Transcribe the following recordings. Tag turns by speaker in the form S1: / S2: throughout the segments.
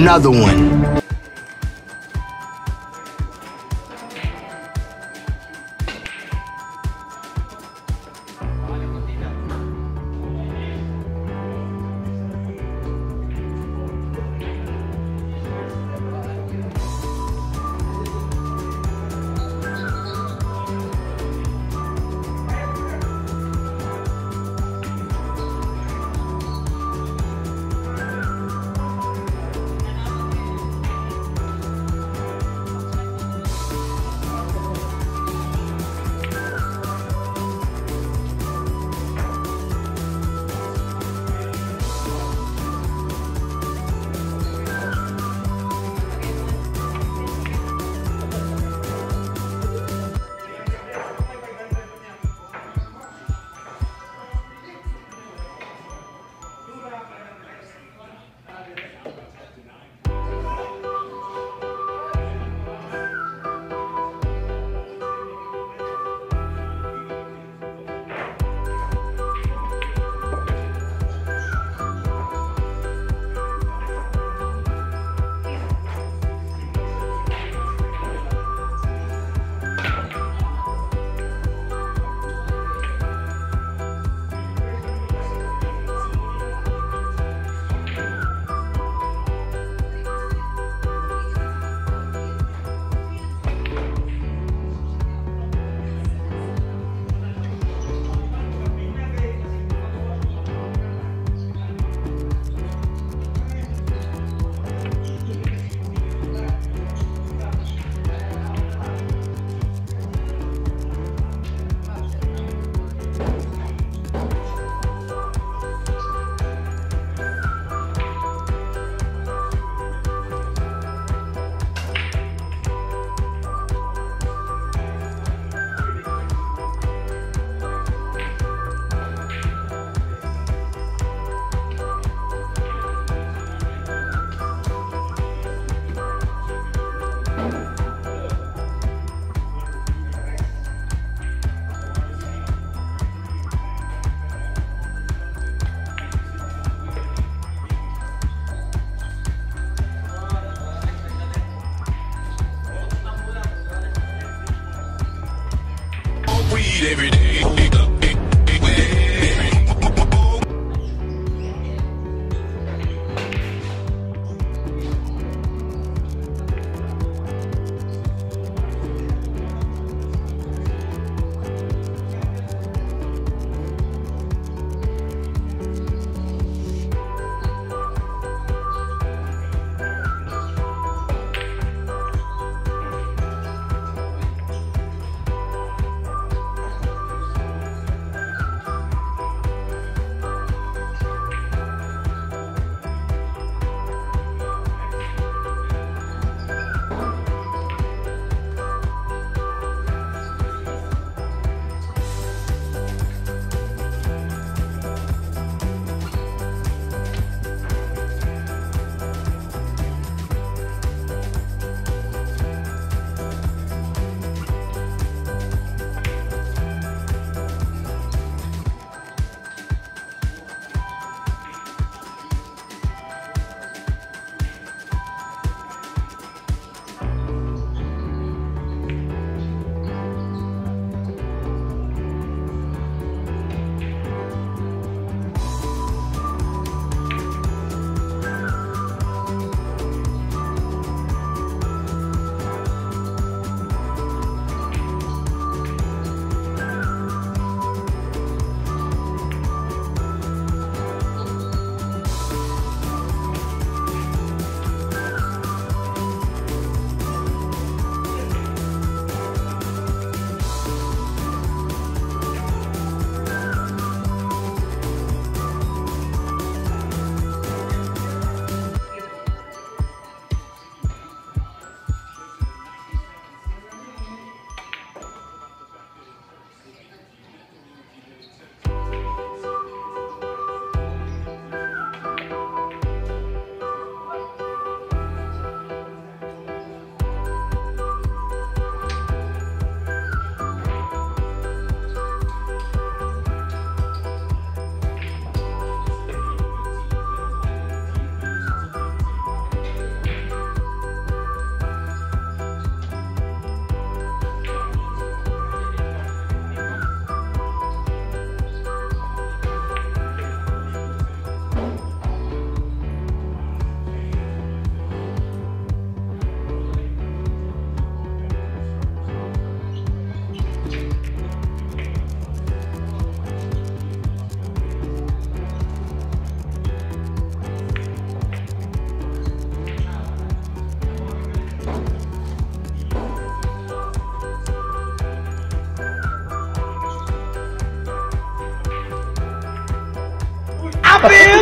S1: another one.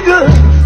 S1: Good.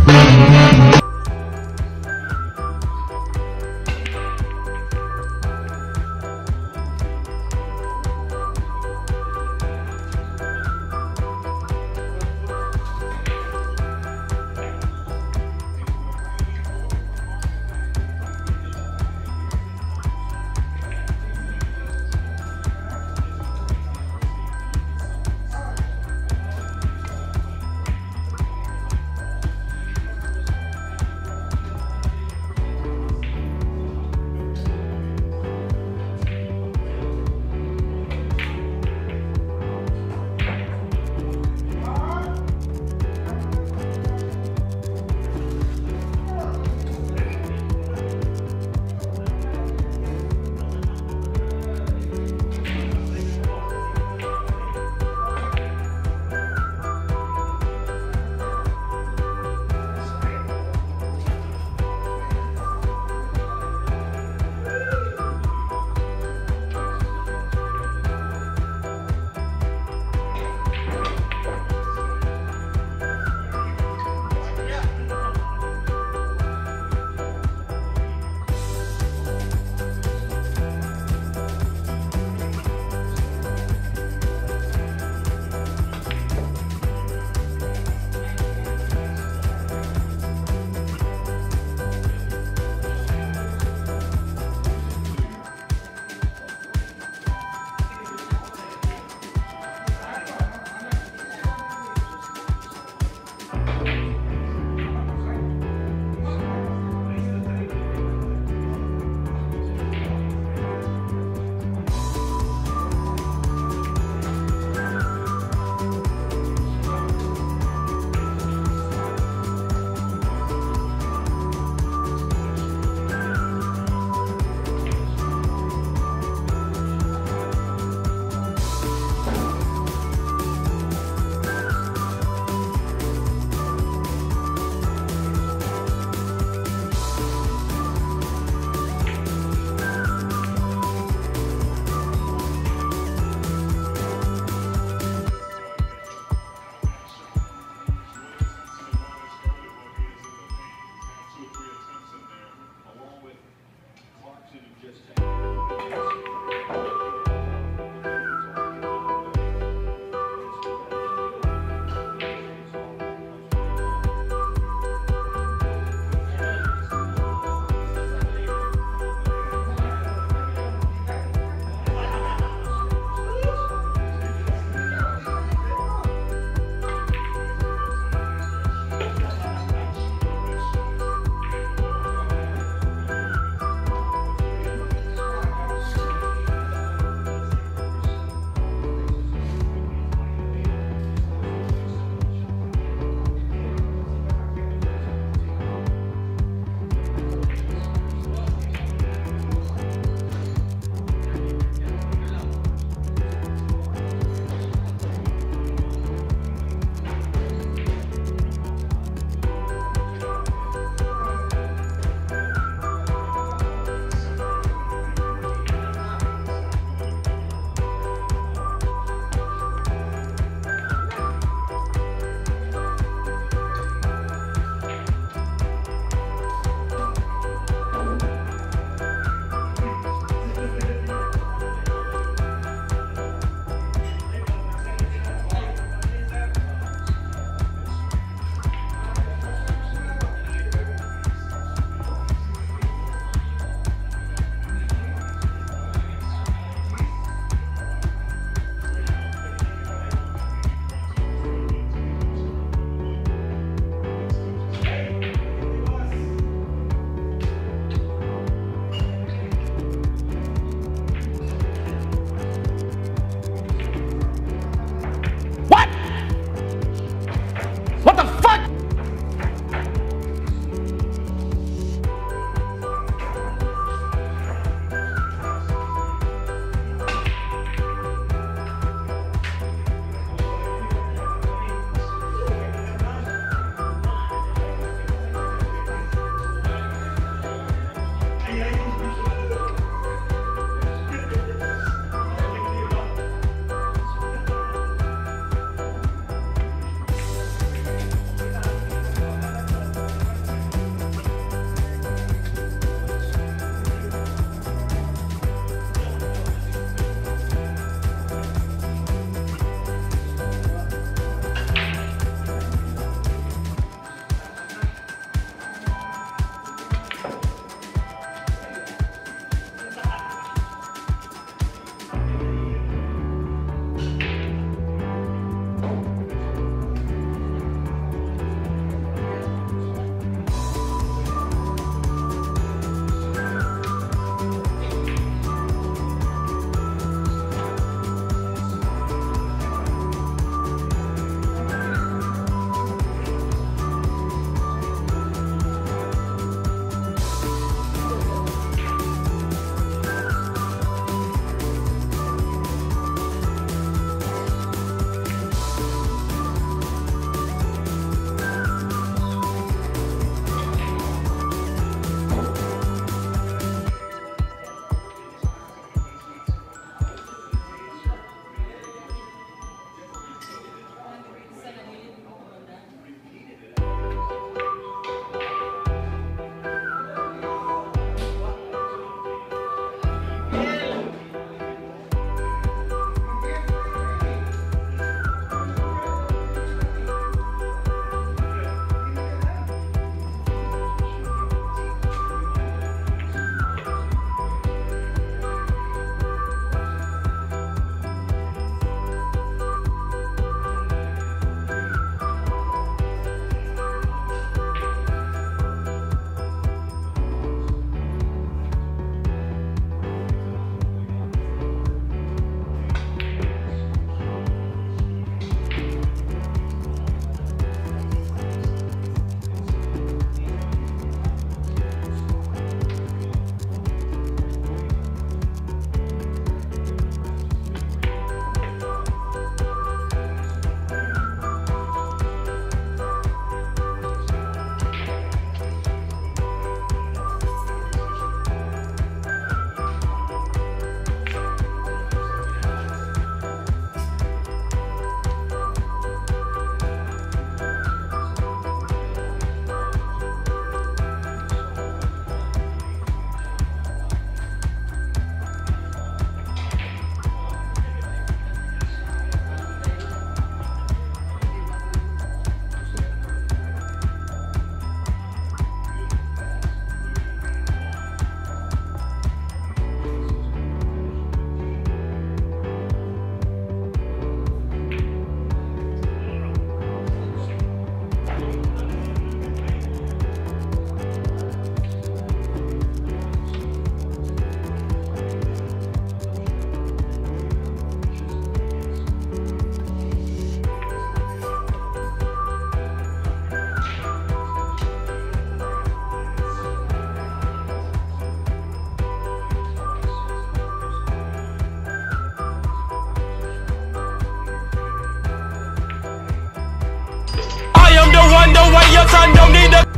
S2: why you son don't need